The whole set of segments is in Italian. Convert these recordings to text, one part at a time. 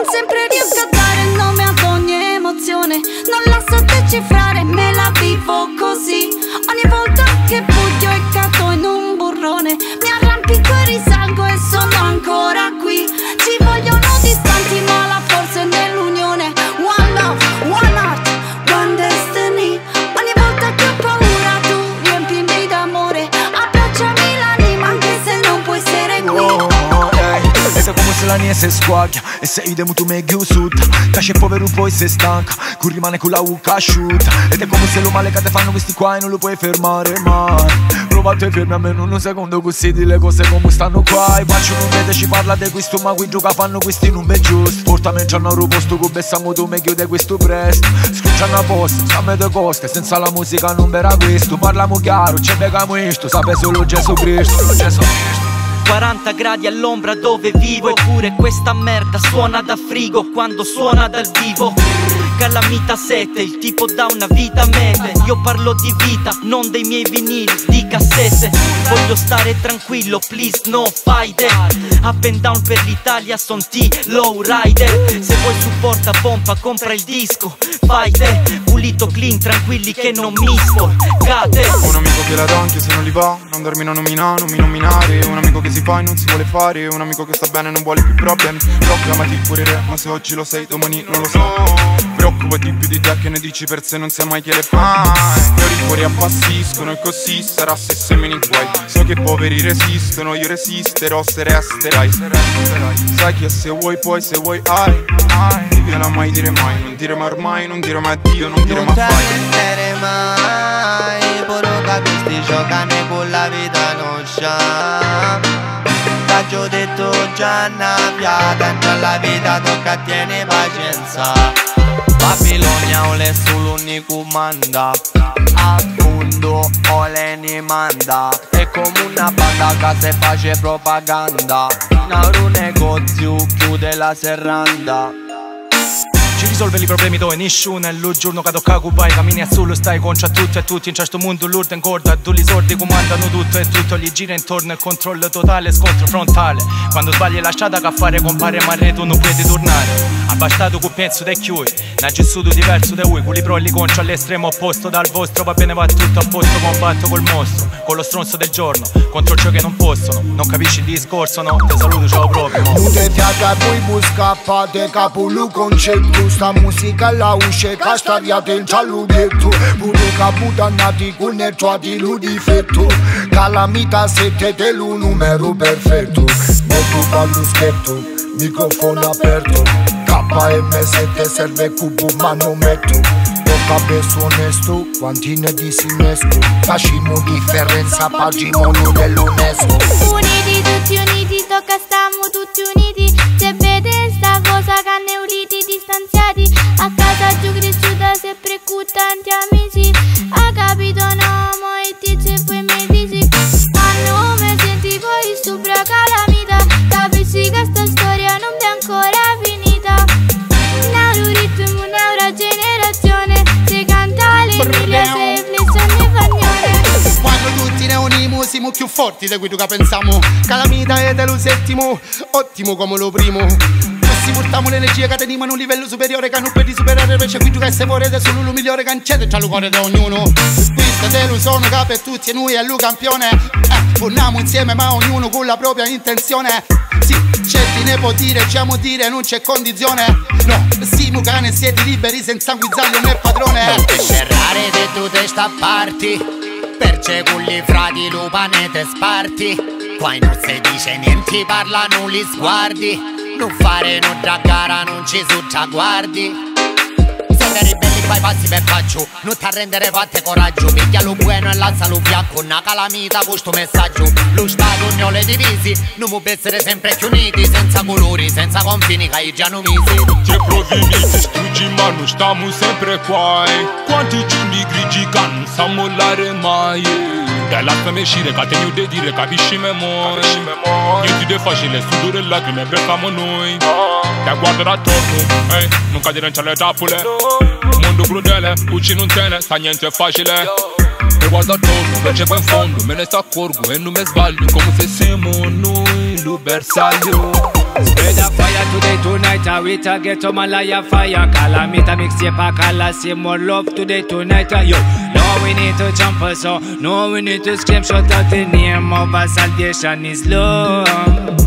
Non sempre riesco a dare il nome ad ogni emozione. Non la so decifrare, me la vivo così. Ogni volta che buio e cado como se squaglia E se idem tu me ghiusuta Casce povero poi se stanca Cu rimane con la uca asciutta. Ed è come se lo male che te fanno questi qua E non lo puoi fermare mai. Prova te fermi almeno un secondo Così di le cose come stanno qua. E faccio non vede ci parla di questo Ma qui gioca fanno questi non è giusto Portami già un posto Che bessiamo tu meglio di questo presto. Scucciano a posto, samme de cose Senza la musica non verrà questo. Parliamo chiaro, ci becamo questo Sape solo Gesù Cristo Gesù Cristo 40 gradi all'ombra dove vivo Eppure questa merda suona da frigo quando suona dal vivo. Calamita 7, il tipo da una vita mete Io parlo di vita, non dei miei vinili, di cassette. Voglio stare tranquillo, please no fight Up and down per l'Italia, son T, low rider. Se vuoi supporta pompa, compra il disco Fighter, pulito clean, tranquilli che non misto. Cate Un amico che la dà anche se non li va. Non darmi una nomina, non mi nominare Un amico che si fa e non si vuole fare. Un amico che sta bene e non vuole più problemi. Proclamati pure re, ma se oggi lo sei domani non lo so. Preoccupati più di te che ne dici? Per sé non sai mai chi le fa I ori fuori appassiscono e così sarà se semini guai. So che poveri resistono, io resisterò se resterai Sai che se vuoi puoi, se vuoi hai Devi non mai dire mai, non dire mai ormai, non dire mai addio, non dire Non mai te fai. rendere mai Pure capisti giocare con la vita non c'ha. T'ho detto già una Entra la vita tocca tieni pazienza. Babilonia ole solo unico manda. Appunto ole ni manda. È come una banda che se face propaganda. Nauru negozio chiude la serranda Ci risolve i problemi dove nessuno è il giorno che tocca cubai Cammini a solo stai contro a tutti e tutti. In questo mondo l'urto in corda li sordi comandano tutto e tutto. Gli gira intorno il controllo totale Scontro frontale. Quando sbagli la strada che a fare compare ma tu non puoi tornare. Abbastato con pezzo dei chiui Una gessuto diverso da voi Con i pro li contro all'estremo opposto dal vostro Va bene va tutto a posto Combatto col mostro Con lo stronzo del giorno Contro ciò che non possono. Non capisci il discorso no? Te saluto ciao proprio. Nu te fiata pui busca de capul concettu Sta Pusta muzika laushe kastaria del txalu dietu Buruka budan natiku nertua dilu difetu Calamita sete delu numero perfectu Botu balu skeptu, mikrofon apertu Kapa MST serve cu bumanometru Cabesu onestu, quantine di sinescu. Facimo differenza, pagimo de l'UNESCO Uniti, tutti uniti, tocca stiamo tutti uniti Giù cresciuta sempre con tanti amici. Ha capito no, mo e ti c'è poi mi dici. A nome senti poi sopra calamita. Capisci che sta storia non è ancora finita. Nauro ritmo, naura generazione. Se canta le mille, se flessione fagnone Quando tutti ne unimo siamo più forti di quello che pensiamo. Calamita e dello settimo, ottimo come lo primo Ci portiamo l'energia che teniamo a un livello superiore Che non per di superare invece qui che se vorrete solo lo migliore che c'è tra il cuore di ognuno. Questo te lo sono che per tutti e noi è lui campione. Eh, Forniamo insieme ma ognuno con la propria intenzione. Sì, certi ne può dire, ciamo dire, non c'è condizione. No, siamo cane, siete liberi senza guizzarlo né padrone. Non ti scerrare di tutte sta parti Perché con gli frati lupanete sparti. Qua non si dice niente, parlano gli sguardi Non fare non gara, non ci su guardi. Siete ribelli fai passi per faccio Non ti arrendere fatte coraggio. Picchia lo buono e lanza lo fiacco Una calamita questo messaggio. Lo stato non le divisi Non può essere sempre più uniti Senza colori, senza confini che già non misi. Ce provini distruggi ma non stiamo sempre qua eh. Quanti giorni grigi che non sa mollare mai Dai lasciami uscire che te de dire capisci me moi Niente di facile, sudore e lacrime becchiamo noi Te guarda attorno, eh, non cadere in le trappole Mondo crudele, uccidi un tene, sta niente è facile E guarda attorno, invece poi in fondo me ne sto accorgo e non mi sbaglio Come se siamo noi, lo bersaglio Spread a fire today, tonight, a we a get to Malaya fire. Calamita mixtape, a call say more love today, tonight, yo. Now we need to jump us so now we need to scream, shout out the name of our salvation is love.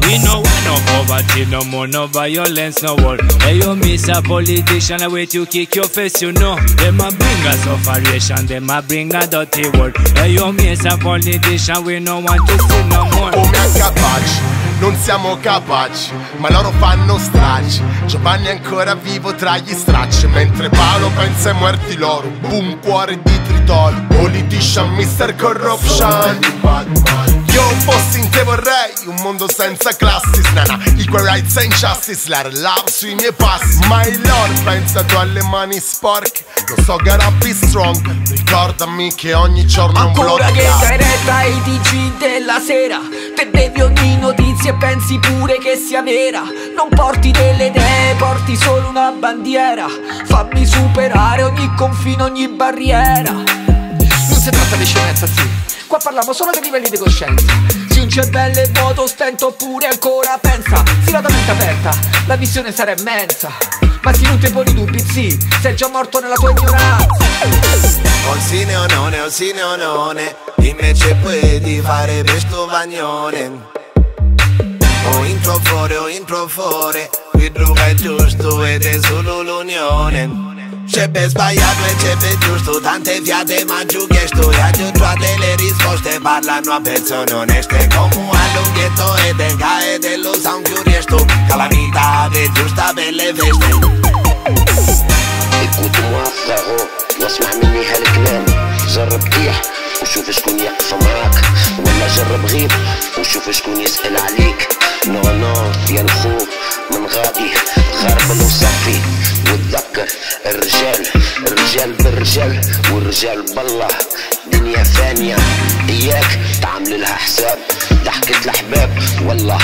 We know want no poverty, no more, no violence, no war. Hey, you miss a politician, I wait to kick your face, you know. Them a bring us sufferation, them a bring a dirty word. Hey, you miss a politician, we no want to see no more. capaci non siamo capaci, ma loro fanno stracci. Giovanni è ancora vivo tra gli stracci, mentre Paolo pensa ai muerti loro. Boom, cuore di tritolo, politician, Mr. Corruption. Io fossi in te vorrei un mondo senza classi Snana, equal rights and justice La love sui miei passi. My lord, pensa tu alle mani sporche. Lo so, gotta be strong Ricordami che ogni giorno è un Ancora che blocco dai retta ai TG della sera Te bevi ogni notizia e pensi pure che sia vera. Non porti delle idee, porti solo una bandiera. Fammi superare ogni confine, ogni barriera. Non si tratta di scemenza, sì Qua parliamo solo dei livelli di coscienza. Se un cervello è vuoto, stento oppure ancora pensa. Si la mente aperta, la visione sarà immensa. Ma se non ti poni dubbi, sì Sei già morto nella tua ignoranza. Orsine o none, orsine o none Invece puoi fare questo bagnone. O intro fuori o intro fuori Qui droga è giusto ed è solo l'unione c'è per sbagliato e c'è per giusto Tante fiate ma giù chiesto E aggiungiate le risposte Parlano a persone oneste Come un allunghetto e tenga e dello sa un più riesto Calamita è giusta per le feste Écoute-moi frérot واسمع مني هالكلام جرب طيح وشوف شكون يقف معاك ولا جرب غيب وشوف شكون يسأل عليك نو نو يا الخو من غادي غربل وصفي وتذكر الرجال الرجال بالرجال والرجال بالله. دنيا فانية إياك تعمل لها حساب. ضحكة الأحباب والله.